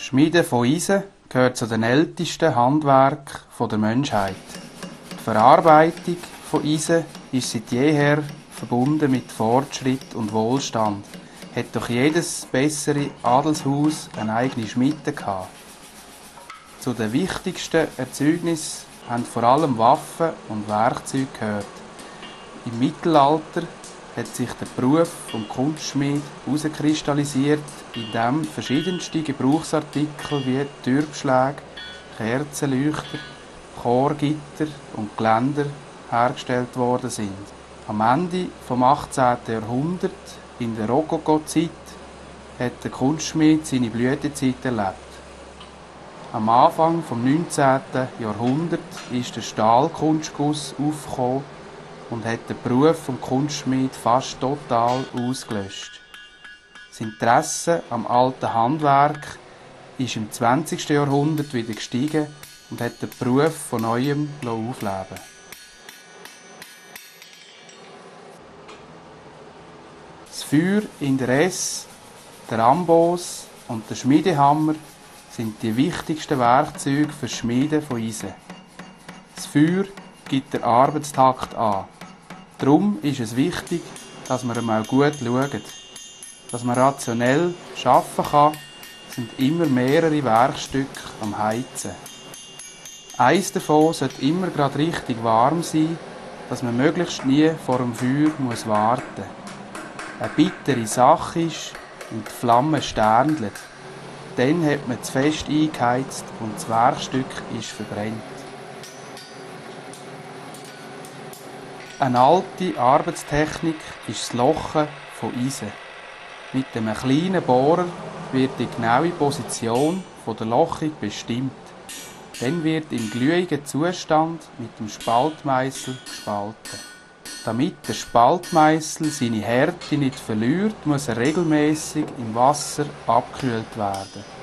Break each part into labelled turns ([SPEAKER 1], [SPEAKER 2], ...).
[SPEAKER 1] Schmiede von Eisen gehört zu den ältesten Handwerken der Menschheit. Die Verarbeitung von Eisen ist seit jeher verbunden mit Fortschritt und Wohlstand. Hat doch jedes bessere Adelshaus eine eigene Schmiede gehabt. Zu den wichtigsten Erzeugnissen haben vor allem Waffen und Werkzeuge gehört. Im Mittelalter hat sich der Beruf vom Kunstschmied herauskristallisiert, indem verschiedenste Gebrauchsartikel wie Türbschläge, Kerzenleuchter, Chorgitter und Geländer hergestellt worden sind. Am Ende vom 18. Jahrhundert, in der Rokoko-Zeit, hat der Kunstschmied seine Blütezeit erlebt. Am Anfang vom 19. Jahrhundert ist der Stahlkunstguss aufgekommen und hat den Beruf vom Kunstschmied fast total ausgelöscht. Das Interesse am alten Handwerk ist im 20. Jahrhundert wieder gestiegen und hat den Beruf von neuem aufleben Das Feuer in der S, der Amboss und der Schmiedehammer sind die wichtigsten Werkzeuge für das Schmieden von Eisen. Das Feuer gibt den Arbeitstakt an. Darum ist es wichtig, dass man einmal gut schaut. Dass man rationell arbeiten kann, sind immer mehrere Werkstücke am Heizen. Eins davon sollte immer gerade richtig warm sein, dass man möglichst nie vor dem Feuer muss warten muss. Eine bittere Sache ist, wenn die Flamme sternelt. Dann hat man zu fest eingeheizt und das Werkstück ist verbrennt. Eine alte Arbeitstechnik ist das Lochen von Eisen. Mit einem kleinen Bohrer wird die genaue Position der Lochung bestimmt. Dann wird im glühigen Zustand mit dem Spaltmeißel gespalten. Damit der Spaltmeißel seine Härte nicht verliert, muss er regelmäßig im Wasser abgekühlt werden.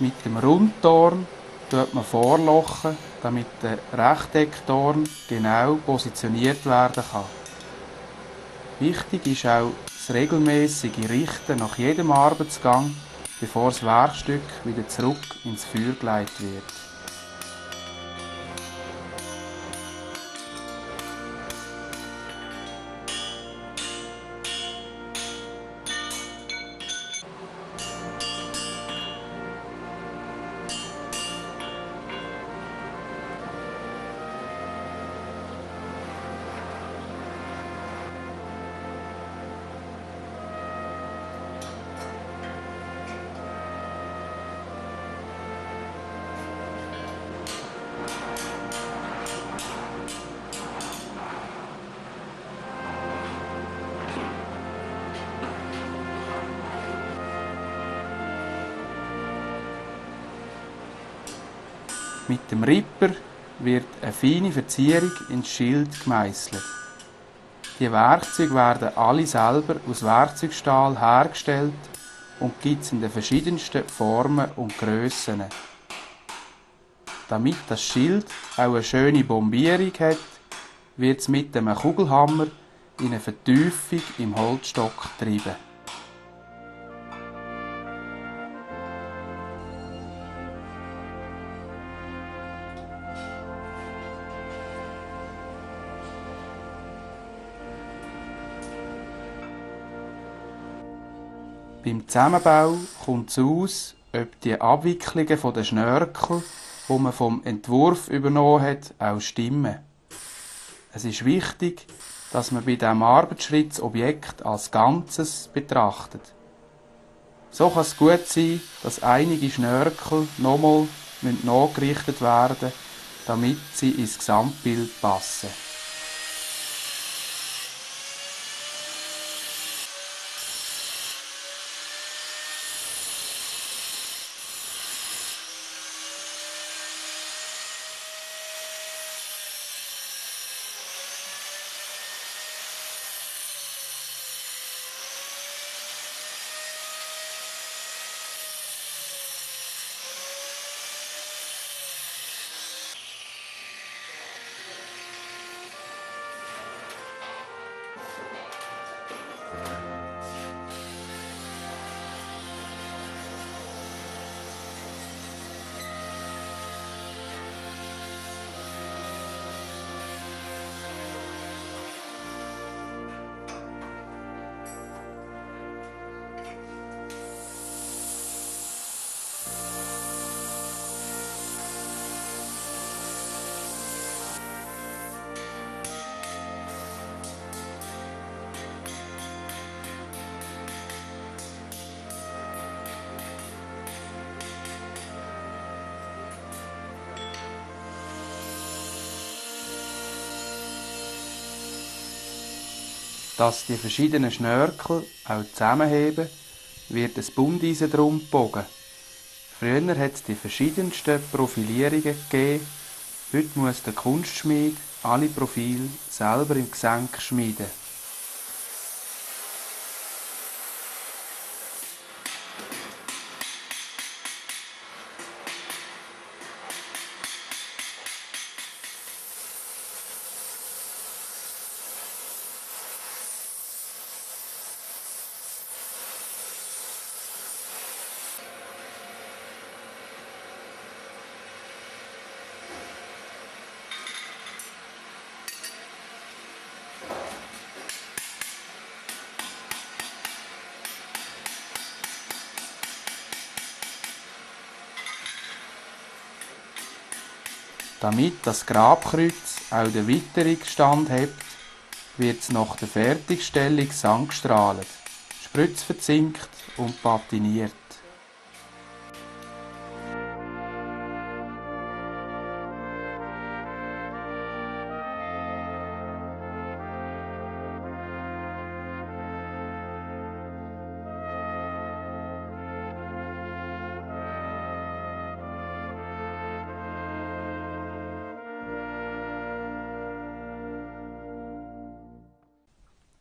[SPEAKER 1] Mit dem Rundtorn tut man vorlochen, damit der Rechtecktorn genau positioniert werden kann. Wichtig ist auch das regelmäßige Richten nach jedem Arbeitsgang, bevor das Werkstück wieder zurück ins Feuer geleitet wird. Mit dem Ripper wird eine feine Verzierung ins Schild gemeißelt. Die Werkzeuge werden alle selber aus Werkzeugstahl hergestellt und gibt es in den verschiedensten Formen und Grössen. Damit das Schild auch eine schöne Bombierung hat, wird es mit einem Kugelhammer in eine Vertiefung im Holzstock getrieben. Beim Zusammenbau kommt es aus, ob die Abwicklungen der Schnörkel, die man vom Entwurf übernommen hat, auch stimmen. Es ist wichtig, dass man bei diesem Arbeitsschritt das Objekt als Ganzes betrachtet. So kann es gut sein, dass einige Schnörkel nochmal nachgerichtet werden müssen, damit sie ins Gesamtbild passen. Dass die verschiedenen Schnörkel auch zusammenheben, wird ein Bundeisen drum gebogen. Früher hat es die verschiedensten Profilierungen gegeben. Heute muss der Kunstschmied alle Profile selber im Gesenk schmieden. Damit das Grabkreuz auch den Witterung standhält, wird es nach der Fertigstellung sandgestrahlt, spritzverzinkt und patiniert.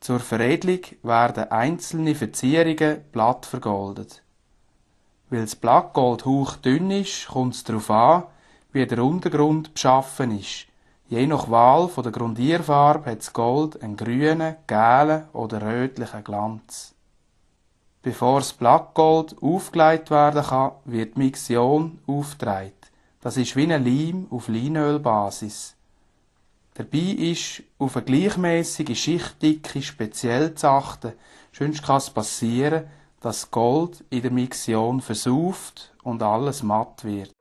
[SPEAKER 1] Zur Veredelung werden einzelne Verzierungen glatt vergoldet. Weil das Blattgold hauchdünn ist, kommt es darauf an, wie der Untergrund beschaffen ist. Je nach Wahl der Grundierfarbe hat das Gold einen grünen, gelben oder rötlichen Glanz. Bevor das Blattgold aufgelegt werden kann, wird die Mixion aufgetragen. Das ist wie ein Leim auf Leinölbasis. Dabei ist auf eine gleichmäßige Schichtdicke speziell zu achten, sonst kann es passieren, dass Gold in der Mixion versauft und alles matt wird.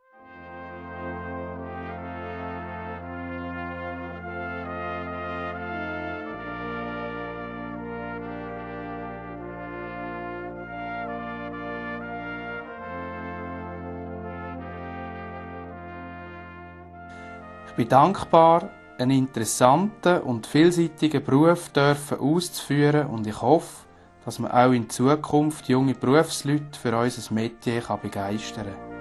[SPEAKER 1] Ich bin dankbar, einen interessanten und vielseitigen Beruf dürfen auszuführen und ich hoffe, dass man auch in Zukunft junge Berufsleute für unser Metier begeistern kann.